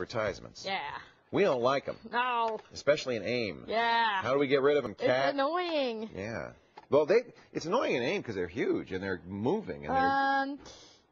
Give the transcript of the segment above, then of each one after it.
advertisements. Yeah. We don't like them, No. especially in AIM. Yeah. How do we get rid of them, it's cat? annoying. Yeah. Well, they it's annoying in AIM because they're huge and they're moving and they're Um,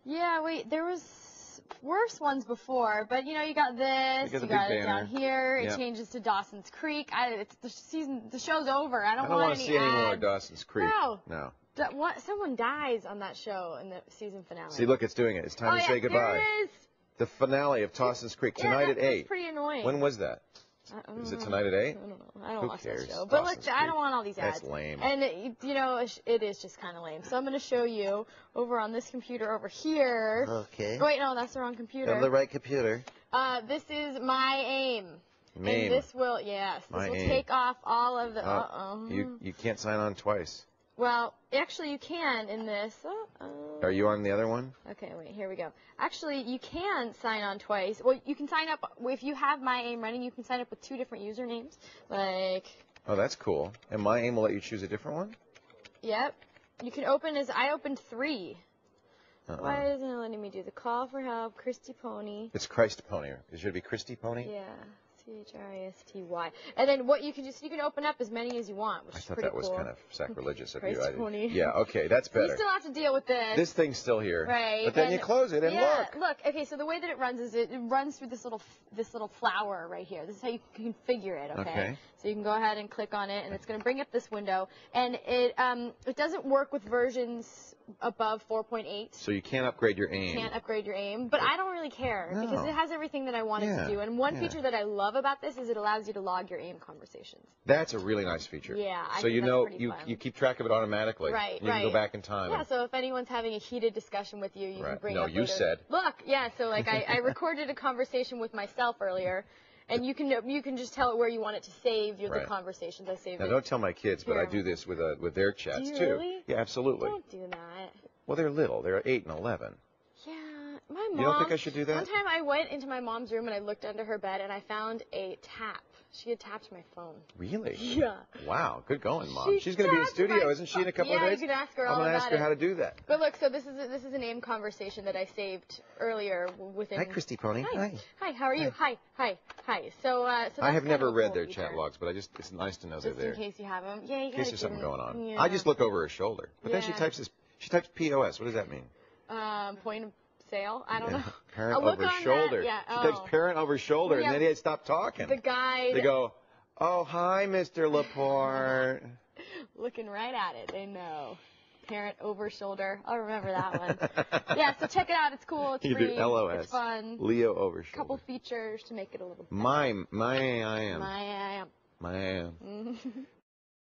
yeah, wait, there was worse ones before, but you know, you got this, You got you got it down here, it changes to Dawson's Creek. I, it's the season, the show's over. I don't, I don't want want to any see any more. Dawson's Creek. No. No. What, someone dies on that show in the season finale. See, look, it's doing it. It's time oh, to yeah, say goodbye. There it is. The finale of Dawson's Creek Yeah, tonight at eight. That's pretty annoying. When was that? I Is it tonight at eight? I don't know. I don't Who watch cares? that show. But Dawson's look, I don't want all these ads. That's lame. And it, you know, it's- just kind of lame. So I'm going to show you over on this computer over here. Okay. Oh, wait, no, that's the wrong computer. On the right computer. Uh, this is my aim. Name. And this will, yes, this My will aim. take off all of the. Uh, Uh oh. You you can't sign on twice. Well, actually, you can in this. Uh-oh. Are you on the other one? Okay, wait, here we go. Actually, you can sign on twice. Well, you can sign up, if you have MyIM running, you can sign up with two different usernames. Like, Oh, that's cool. And MyIM will let you choose a different one. yep. You can open as, I opened three. Uh-uh. Why isn't it letting me do the call for help, Christy Pony? It's Christ Pony. It should be Christy Pony. Yeah, C-H-R-I-S-T-Y. And then what you can just, you can open up as many as you want, which I is thought pretty that was cool. kind of sacrilegious of you. I didn't- Yeah. Okay, that's better. You still have to deal with this. This thing's still here. Right. But then and- you close it and yeah, look. Okay, so the way that it runs is it, it runs through this little this little flower right here. This is how you configure it. Okay. Okay. So you can go ahead and click on it, and it's going to bring up this window. And it um it doesn't work with versions above 4.8. So you can't upgrade your aim. Can't upgrade your aim, but I don't really care because it has everything that I want it Yeah, to do. And one yeah. feature that I love about this is it allows you to log your aim conversations. That's a really nice feature. Yeah, I So you know you fun. you keep track of it automatically. Right, You can go back in time. Yeah, so if anyone's having a heated discussion with you, you can bring No, up you later. said. Look, yeah, so like I, I recorded a conversation with myself earlier, and you can you can just tell it where you want it to save your Right. the conversations. I saved Now it. don't tell my kids, but I do this with uh, with their chats too. really? Yeah, absolutely. Don't do that. Well, they're little. They're eight and eleven. Yeah, my mom. You don't think I should do that? One time I went into my mom's room and I looked under her bed and I found a tap. She had tapped my phone. Really? Yeah. Wow, good going, mom. She She's going to be in tapped studio, isn't she, in a couple yeah, of days? Yeah, you could ask her I'm all gonna ask her it. how to do that. But look, so this is a, this is a name conversation that I saved earlier within. Hi, Christy Pony. Hi. Hi. How are you? Hi. Hi. Hi. So, uh, so I have never read cool their feature. chat logs, but I just it's nice to know Just they're there. in case you have them. Yeah, you In case there's something going on. Yeah. I just look over her shoulder. But then she types this. She types POS. What does that mean? Um, point of sale. I don't Yeah, know. Parent I'll look over on that, shoulder. yeah, She types oh. parent over shoulder, Well, and yeah, then they stop talking. The guy They go, "Oh, hi, Mr. Laporte." looking right at it. They know. Parent over shoulder. I'll remember that one. yeah, so check it out. It's cool. It's you free. LOS. It's fun. Leo over shoulder. Couple features to make it a little. My, my, I am. My, um, My, I am.